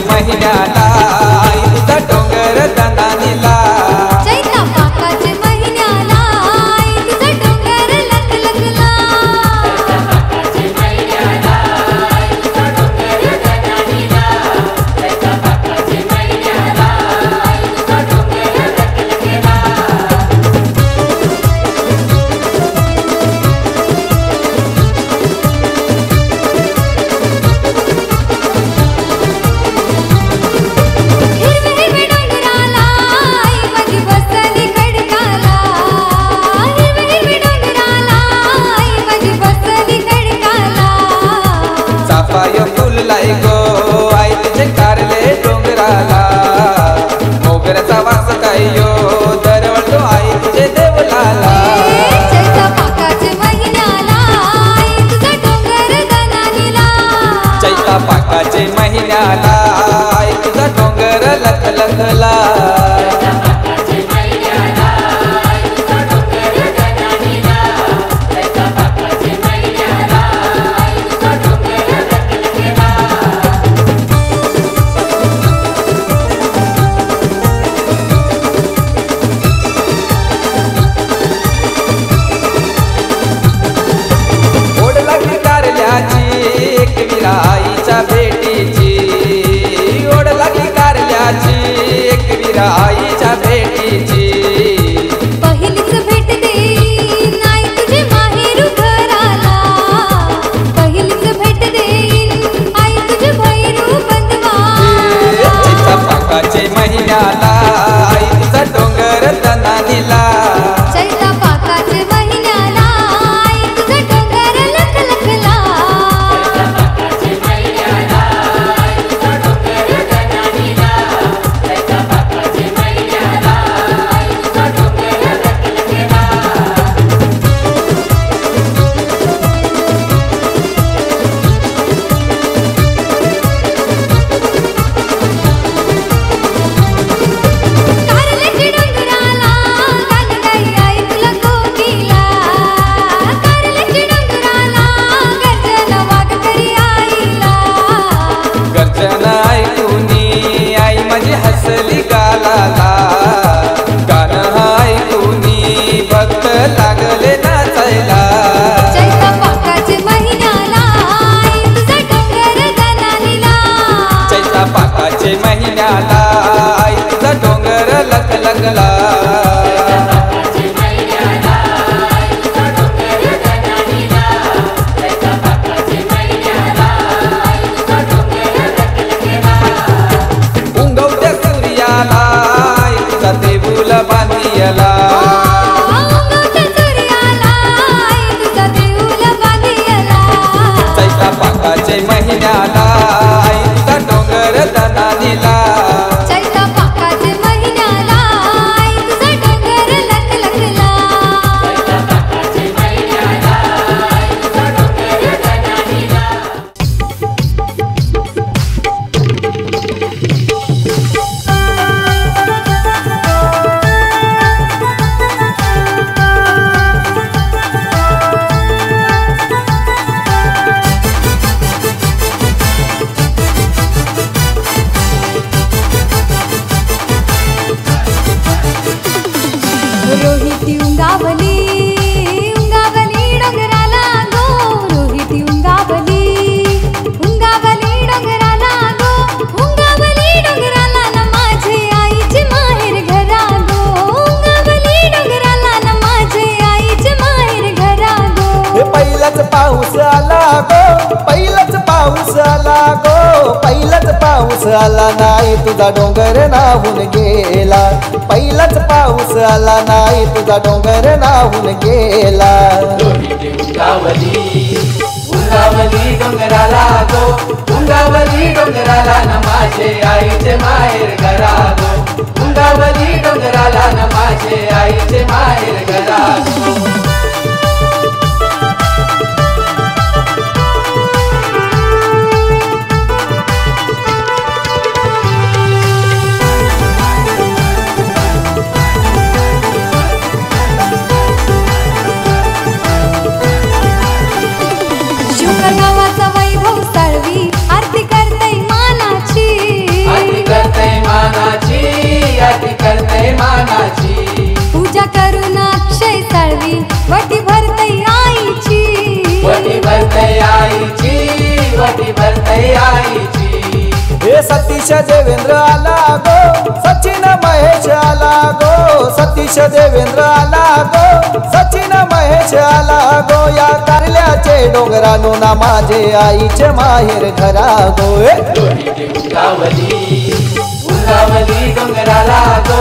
महिन्याला उंगावली उंगावली डोंगराला गो रोहिती उंगावली उंगावली डोंगराला गो उंगावली ना माझे आईचे माहेर घरा गो उंगावली डोंगराला ना माझे आईचे माहेर घरा गो पहिलाच पाऊस आला गो पहिलाच पाऊस आला गो. पहिलाच पाऊस आला नाही तुझा डोंगर नाहून गेला. पहिलाच पाऊस आला नाही तुझा डोंगर नाहून गेला. डोंगरावली डोंगराला गो. उंगावली डोंगराला न माझे आईचे माहेर घरा गो. उंगावली डोंगराला न माझे आईचे माहेर आला गो या कारल्याचे डोंगरानो ना माझे आईचे माहेर घरा गो ए. डोंगराला गो.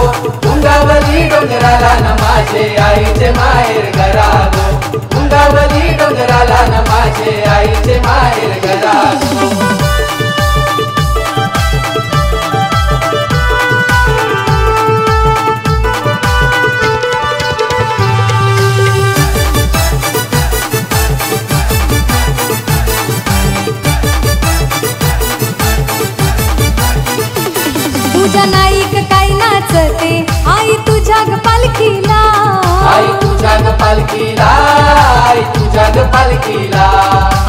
उंगावली डोंगराला न माझे आईचे माहेर घरा गो. उंगावली डोंगराला न माझे आईचे माहेर घरा तुझ्या नाईक काय नाचते? आई तुझ्या ग पालखीला. आई तुझ्या ग पालखीला आई तुझ्या ग पालखीला.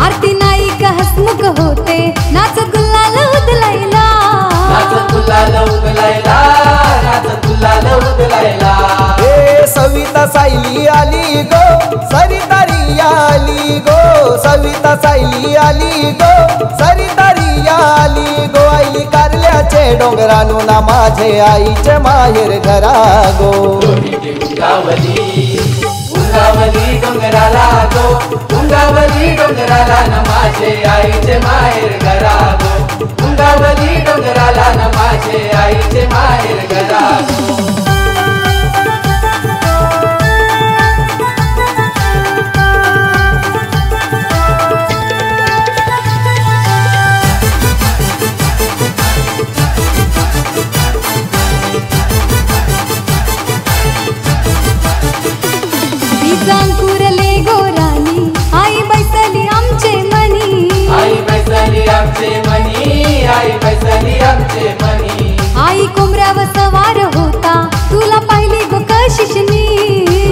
आरती नाईक हसमुख होते. नाच गुल्लाल उदलायला. नाच तुला उदलायला नाच तुला उदलायला. हे सविता सायली आली गो सरितारी आली गो सविता सायली आली गो सरितारी आली गो आईली कारल्याचे डोंगरानू ना माझे आईचे माहेर घरा गो उंगावली डोंगराला गो. उंगावली डोंगराला न माझे आईचे माहेर घरा गो उंगावली डोंगराला न माझे आईचे माहेर घरा गोरानी. आई बैसली आमचे मनी. आई बैसली आमचे मनी आई बैसली आमचे मनी. आई कोंबऱ्यावर सवार होता. तुला पाहिली गो कशिशनी.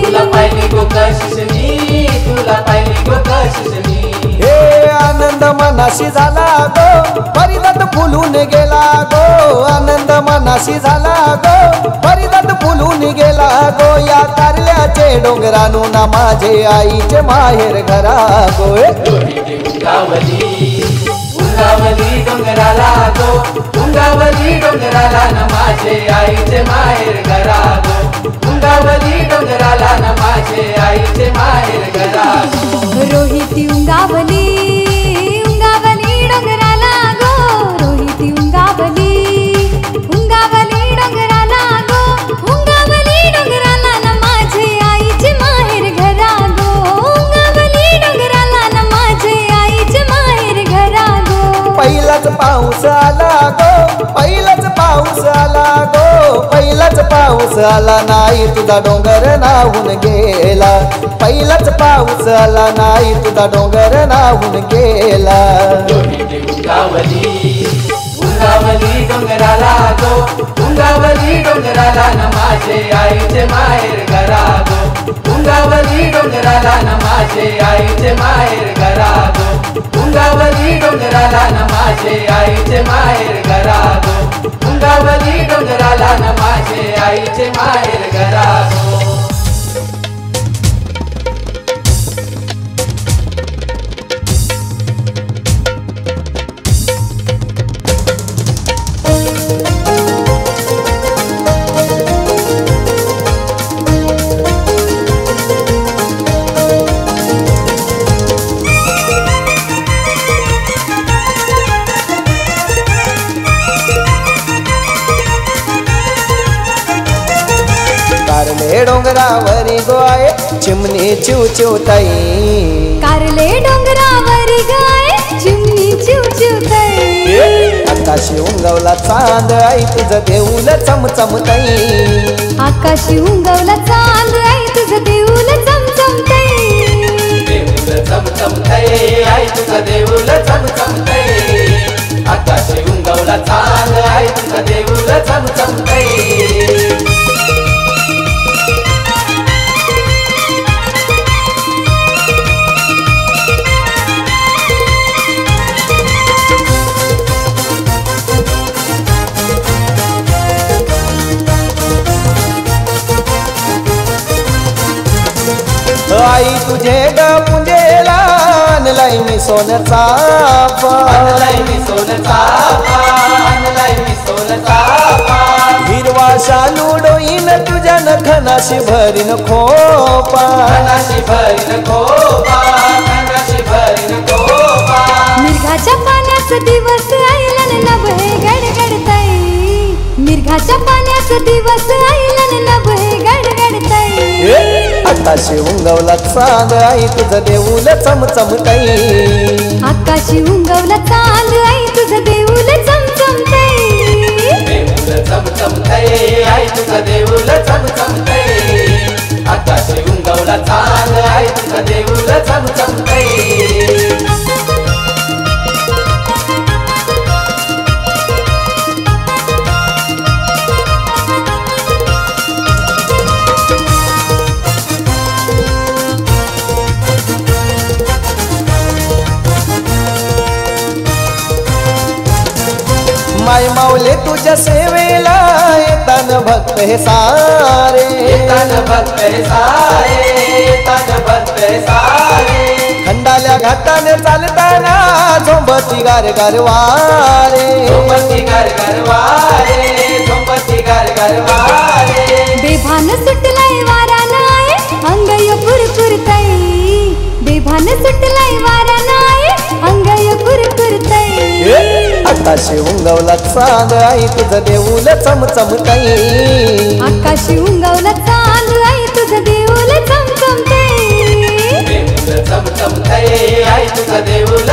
तुला पाहिली गो कशिशनी तुला पाहिली गो कशिशनी. हे आनंद मनाशी झाला गो परिदत फुलून गेला गो. आनंद मनाशी झाला गो परिदत फुलून गेला गो या कारल्याचे डोंगरानु ना माझे आईचे माहेर घरा गो ए. उंगावली उंगावली डोंगराला गो उंगावली डोंगराला न माझे आईचे माहेर घरा गो डोंगराला न माझे आईचे माहेर घरा रोहिती उंगावली आला नाही तुझा डोंगर नाहून गेला. पहिलाच पाऊस आला नाही तुझा डोंगर नाहून गेला. रोहिती उंगावली डोंगराला गो. उंगावली डोंगराला न माझे आईचे माहेर घरा गो. उंगावली डोंगराला न माझे आईचे माहेर घरा गो. उंगावली डोंगराला न माझे आईचे माहेर घरा गो. उंगावली डोंगराला न माझे आईचे समतई आकाशी उंग नखनाशी भरीन खोपा. कनाशी भरीन कोपा कनाशी भरीन कोपा मिरघाच्या पाण्याचा दिवस आईला न नभ हे गडगडतय मिरघाच्या पाण्याचा दिवस आईला न नभ हे गडगडतय आकाशी उंगवला चांद आई तुझं देऊल चमचम ताई आकाशी उंगवला चांद आई तुझं देऊल चमचमतय देऊल चमचमतय आई तुझं देऊल चमचमतय आकाशी उंगवला चांद आई तुझं देऊल चमचमतय माय माऊले तुझ्या सेवेला येतान भक्त हे सारे. तन भक्त सारे तन भक्त सारे. खंडाल्या घाटाने चालताना झोंबती गार गार वारे. झोंबती घर घरवारे झोंबती घर घरवारे बेभान सुटलाय वारा नाय अंगय कुरकुरतय. बेभान सुटलाय वारा नाय अंगय कुरकुरतय. आकाशी उंगवला चांद आई तुझं देऊल चमचम ताई. आकाशी उंगवला चांद आई तुझं देऊल चमचमतय देऊल चमचमतय आई तुझं देऊल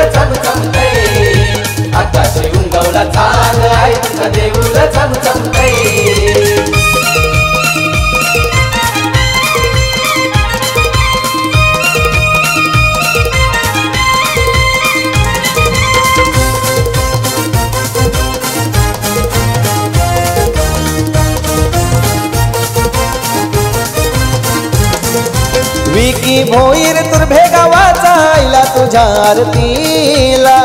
आकाशी उंगवला चांद आई तुझं देऊल चमचमतय भोईर तुर्भे गावाचा आईला तुझ्या आरतीला.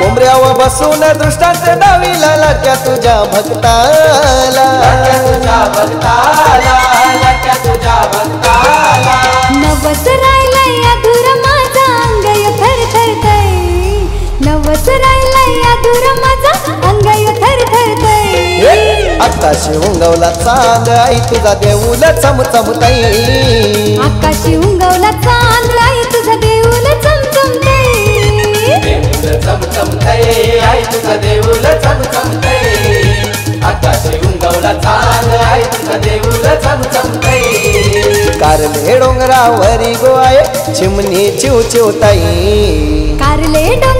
कोंबऱ्यावर बसून दृष्टांत दावीला लाट्या तुझ्या भक्ताला. लक्या तुझ्या भक्ताला लक्या तुझ्या भक्ताला. नवस राहिलाय अधुर माझा अंगय थरथरतय. नवस राहिलाय अधुर माझा अंगय थरथरतय. आकाशी उंगवला चांद आई तुझा देऊल चमचमतई आकाशी उंगवला चांद आई तुझा देऊल आई तुझा देऊल चमचमतय आकाशी उंगवला चांद आई तुझा देऊल चमचमतय कारले डोंगरावरी गोय चिमणी चिव चिवताई कारले डोंगरावर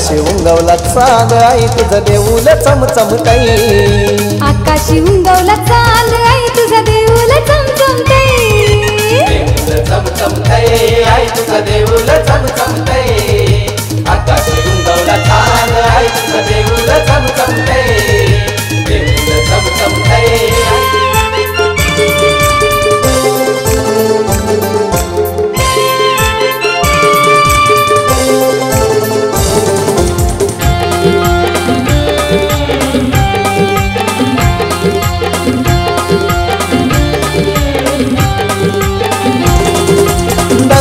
आकाशी उंगवला चांद आई तुझं देऊल चमचमतई आकाशी उंगवला चांद आई तुझा देऊल आई तुझा देऊल चमचमतय आकाशी उंगवला चांद आई तुझा देऊल चमचमतय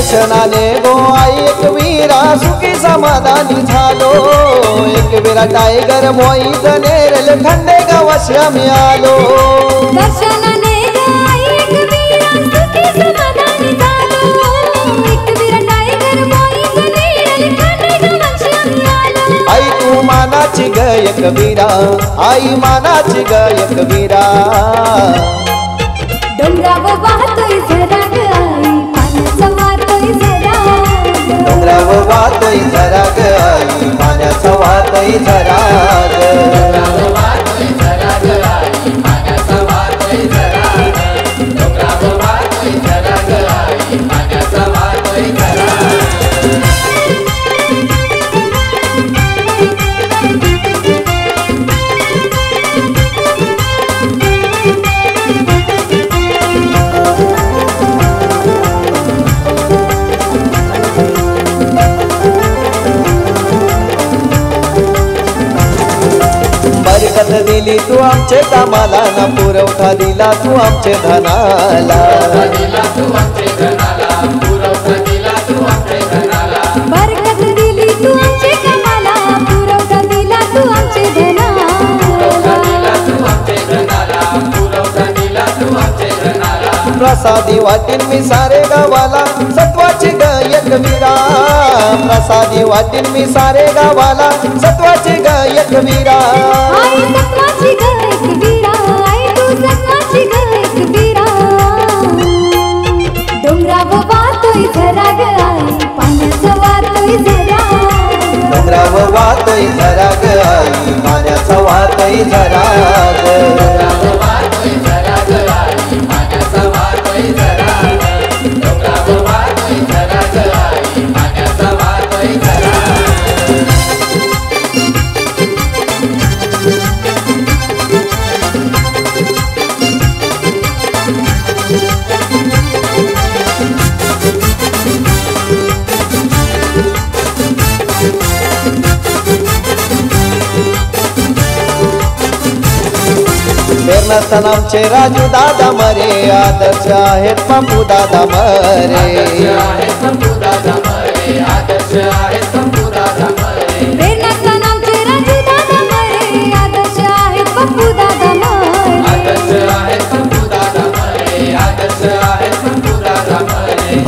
दर्शनाने गो आई एक वीरा सुखी समाधानी झालो. एक वीरा टायगर मोई नेरल खंडे गावाशी मी आलो. दर्शनाने गाय एक वीरा सुखी समाधानी झालो. एक वीरा टायगर मोई गणेरल खंडे गावाशी आम्ही आलो. आई तू मानाची ग एक वीरा. आई मानाची ग एक वीरा. डोंगरावर वाहतोय डोंगराव वातई झरा ग. आई पाण्याचा वाहतोय झरा ग आमचे कामाला ना पुरवठा दिला तू आमचे धनाला. बरकत दिली तू आमचे कामाला पुरवठा दिला तू आमचे धना प्रसादी वाटीन मी सारे गावाला वीरा प्रसादी वाटीन मी सारे गावाला सत्वाची ग एक वीरा वाहतोय झरा ग पाण्याचा वाहतोय झरा. डोंगराव वाहतोय झरा ग पाण्याचा वाहतोय झरा ग सनामू दादा मरे आदर्श आहे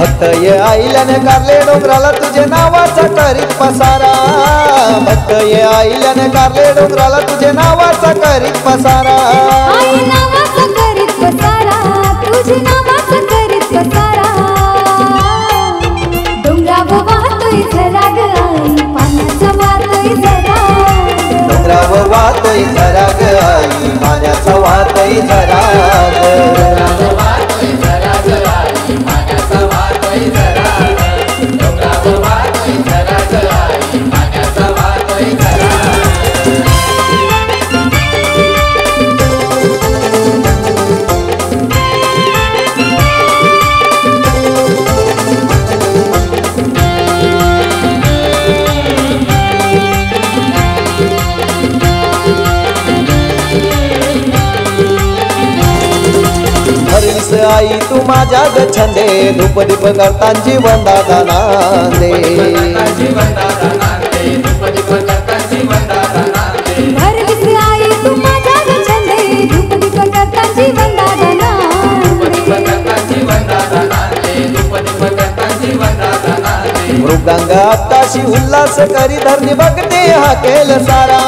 भक्त ये आईल्याने कारले डोंगराला तुझे नावाचा करीत पसारा. भक्त ये आईल्याने कारले डोंगराला तुझे नावाचा करीत पसारा. डोंगरावर वाहतोय झरा ग आई पाण्याचा वाहतोय झरा छंदे धूप दीप करता जीवन दादा नांदे मृगांग आकाशी उल्हास करी धरणी बघते हा केल सारा.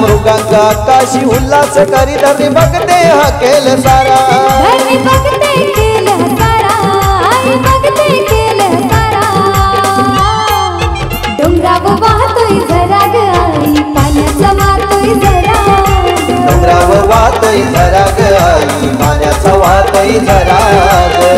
मृगांग आकाशी उल्हास करी धरणी बघते हा केल सारा. डोंगराव वाहतोय झरा ग आई. पाण्याचा मारतोय झरा डोंगराव वाहतोय झरा ग आई. पाण्याचा वाहतोय झरा ग.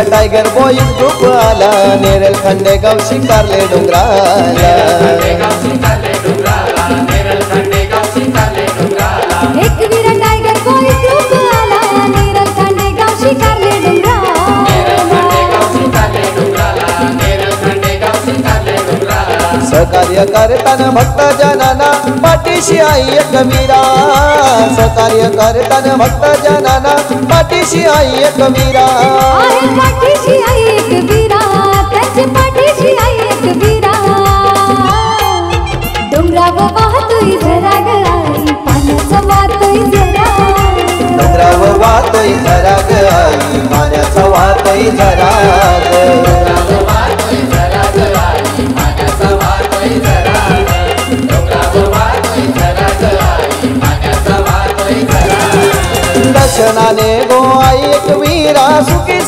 एक टायगर बॉय खूप आला. नेरल खंडेगाव शिकारले डोंगराला. सहकार्य करताना भक्त जनाना पाठीशी आई एक वीरा सहकार्य करताना भक्त जनाना पाठीशी आई एक पाठीशी आई एक वीरा त्याच्या पाठीशी आई एक वीरा डोंगराव वाहतोय झरा ग आई पाण्याचा वाहतोय झरा. डोंगराव वाहतोय झरा ग आई पाण्याचा वाहतोय झरा.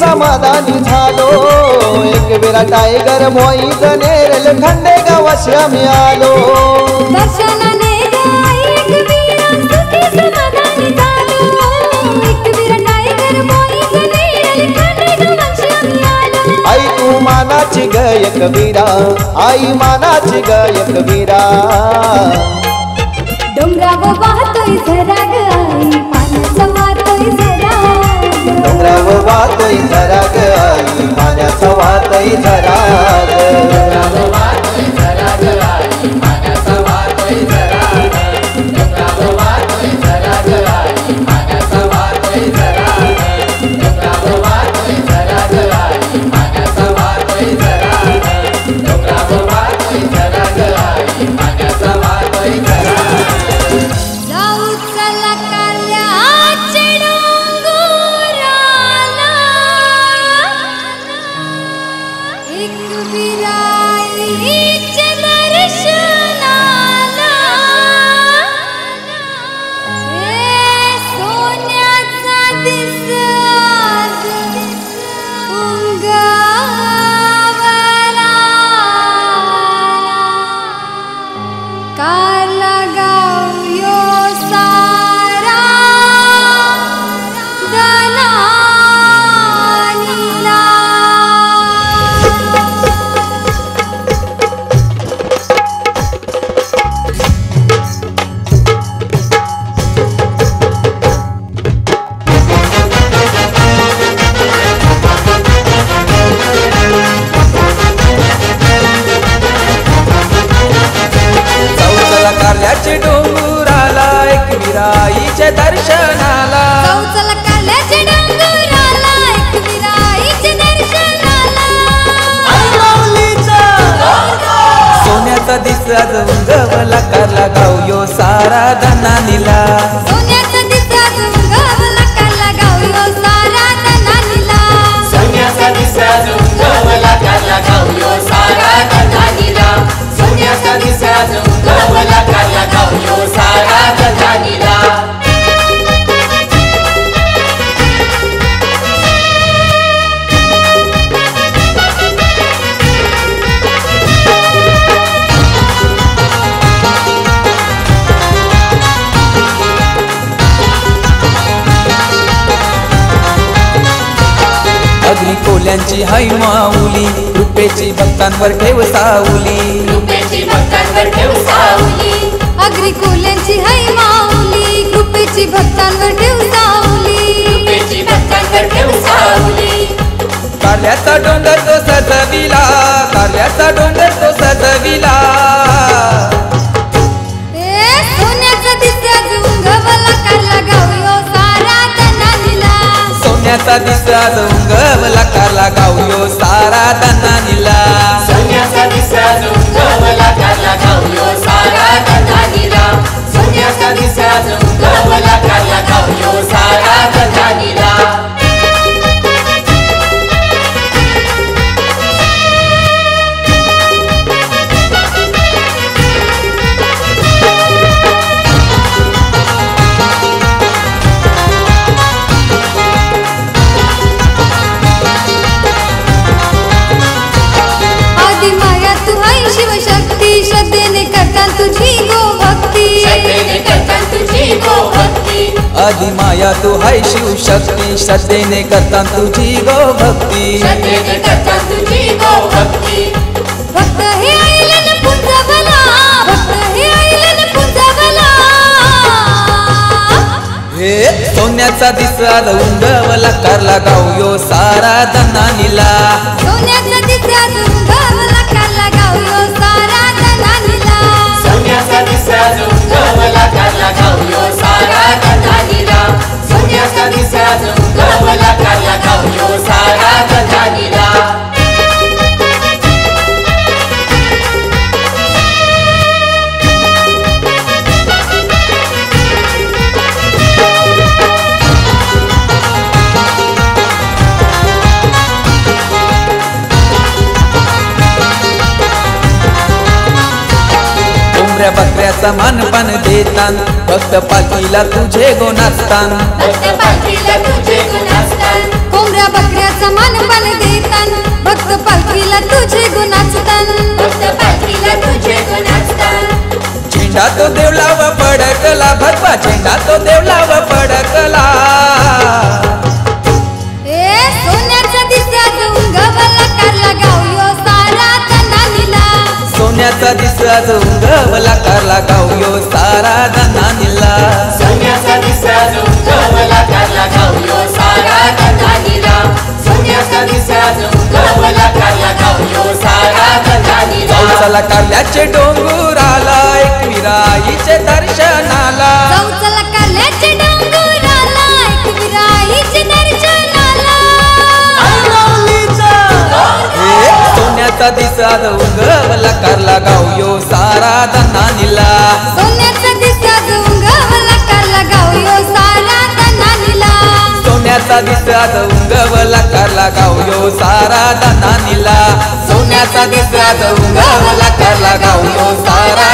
समाधानी झालो. एक वीरा टायगर मोईत नेरल खंडे गावाशी आम्ही आलो. दर्शनाने ग आई एक वीरा आई तू मानाची ग एक वीरा आई मानाची एक वीरा. डोंगराव वाहतोय झरा ग डोंगराव वाहतोय झरा ग आई पाण्याचा वाहतोय झरा ग. कोल्यांची हाय माऊली रुपेची भक्तांवर ठेव सावली रुपेची भक्तांवर ठेव अग्री कोल्यांची हाय माऊली भक्तांवर ठेव रुपेची भक्तांवर ठेव सावली कारल्याचा डोंगर तो सजविला कारल्याचा डोंगर तो सजविला. ए सोन्याचा दिसला उंगवला कारला गावयो सारा दनानीला आधी माया तू हाय शिव शक्ती श्रद्धेने करता तुझी गो भक्ती श्रद्धेने करता तुझी गो भक्ती भक्त हे आईलन पुंजवला भक्त हे आईलन पुंजवला हे सोन्याचा दिसा उंगवला कारला गावयो सारा दनानीला सोन्याचा दिसला उंगवला कारला गावयो सारा दनानीला सोन्याचा दिसा गवला कारला गावयो सारा सोन्याचा दिसा गवला कारला गावयो सारा दधानीला बकऱ्याचा मानपान देतान. फक्त पालखीला तुझे गो नाचतान. भक्त पालखीला तुझे गुणास्तान कोंबड्या बकऱ्याचा मानपान देतान. भक्त पालखीला तुझे गुणाचतान भक्त पालखीला तुझे गुणास्तान झेंडा तो देवलावा पडकला. भगवा झेंडा तो देवलावा पडकला. सोन्याचा दिसला उंगवला उंगवला कारला गावयो सारा दनानीला सोन्याचा दिसा गवला कारला गावयो सारा दधानीला सोन्याचा दिसा गवला कारला गावयो सारा दधानीला चला कारल्याचे डोंगुराला एक विराईचे दर्शनाला सोन्याचा दिसा उंगवला कारला गावयो सारा दनानीला सोन्याचा दिसला उंगवला कारला गावयो सारा दनानीला सोन्याचा दिसा उंगवला कारला गावयो सारा दनानीला सोन्याचा दिसा उंगवला कारला गावयो सारा